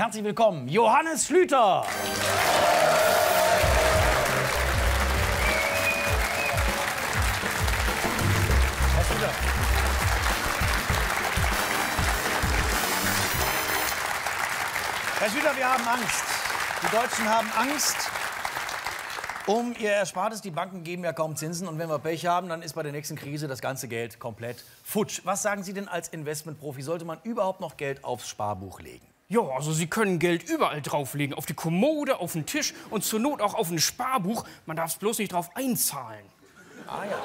Herzlich willkommen, Johannes Schlüter. Herr Schlüter. Wir haben Angst. Die Deutschen haben Angst um ihr Erspartes. Die Banken geben ja kaum Zinsen. Und wenn wir Pech haben, dann ist bei der nächsten Krise das ganze Geld komplett futsch. Was sagen Sie denn als Investmentprofi? Sollte man überhaupt noch Geld aufs Sparbuch legen? Ja, also Sie können Geld überall drauflegen. Auf die Kommode, auf den Tisch und zur Not auch auf ein Sparbuch. Man darf es bloß nicht drauf einzahlen. Ah ja.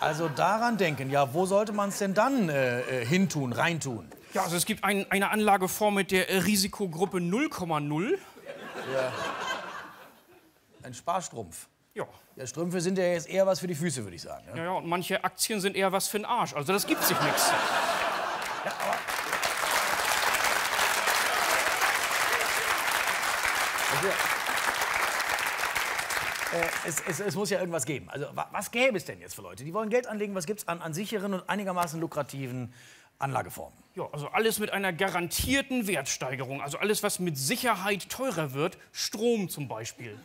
Also daran denken. Ja, wo sollte man es denn dann äh, äh, hintun, reintun? Ja, also es gibt ein, eine Anlageform mit der äh, Risikogruppe 0,0. Ein Sparstrumpf. Ja. Ja, Strümpfe sind ja jetzt eher was für die Füße, würde ich sagen. ne? ja, ja, und manche Aktien sind eher was für den Arsch. Also das gibt sich nichts. Äh, es, es, es muss ja irgendwas geben. Also wa- was gäbe es denn jetzt für Leute? Die wollen Geld anlegen. Was gibt es an, an sicheren und einigermaßen lukrativen Anlageformen? Ja, also alles mit einer garantierten Wertsteigerung. Also alles, was mit Sicherheit teurer wird. Strom zum Beispiel.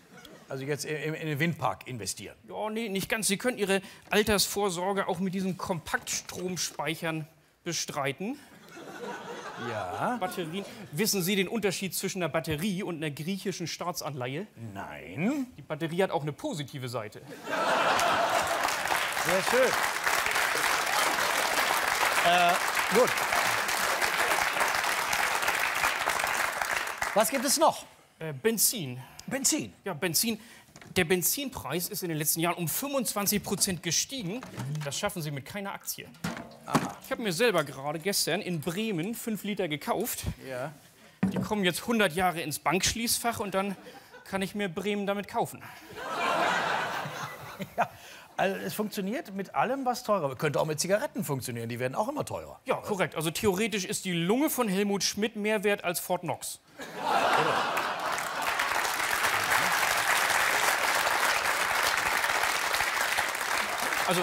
Also jetzt in, in den Windpark investieren. Ja, nee, nicht ganz. Sie können Ihre Altersvorsorge auch mit diesen Kompaktstromspeichern bestreiten. Ja. Batterien. Wissen Sie den Unterschied zwischen einer Batterie und einer griechischen Staatsanleihe? Nein. Die Batterie hat auch eine positive Seite. Sehr schön. Äh, gut. Was gibt es noch? Äh, Benzin. Benzin. Ja, Benzin. Der Benzinpreis ist in den letzten Jahren um 25 Prozent gestiegen. Das schaffen Sie mit keiner Aktie. Ich habe mir selber gerade gestern in Bremen 5 Liter gekauft. Ja. Die kommen jetzt 100 Jahre ins Bankschließfach und dann kann ich mir Bremen damit kaufen. Also es funktioniert mit allem, was teurer wird. Könnte auch mit Zigaretten funktionieren. Die werden auch immer teurer. Ja, korrekt. Also theoretisch ist die Lunge von Helmut Schmidt mehr wert als Fort Knox. Also,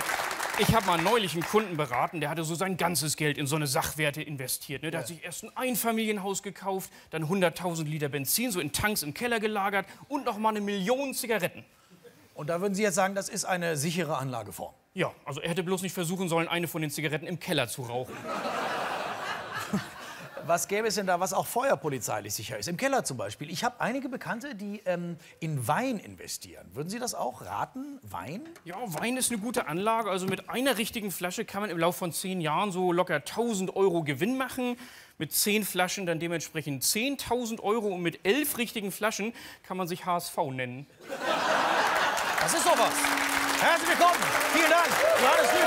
ich habe mal neulich einen Kunden beraten, der hatte so sein ganzes Geld in so eine Sachwerte investiert. Ne? Der hat sich erst ein Einfamilienhaus gekauft, dann 100.000 Liter Benzin so in Tanks im Keller gelagert und noch mal eine Million Zigaretten. Und da würden Sie jetzt sagen, das ist eine sichere Anlageform. Ja, also er hätte bloß nicht versuchen sollen, eine von den Zigaretten im Keller zu rauchen. Was gäbe es denn da, was auch feuerpolizeilich sicher ist? Im Keller zum Beispiel. Ich habe einige Bekannte, die ähm, in Wein investieren. Würden Sie das auch raten? Wein? Ja, Wein ist eine gute Anlage. Also mit einer richtigen Flasche kann man im Laufe von zehn Jahren so locker 1000 Euro Gewinn machen. Mit zehn Flaschen dann dementsprechend 10.000 Euro. Und mit elf richtigen Flaschen kann man sich HSV nennen. Das ist doch was. Herzlich willkommen. Vielen Dank. Johannes.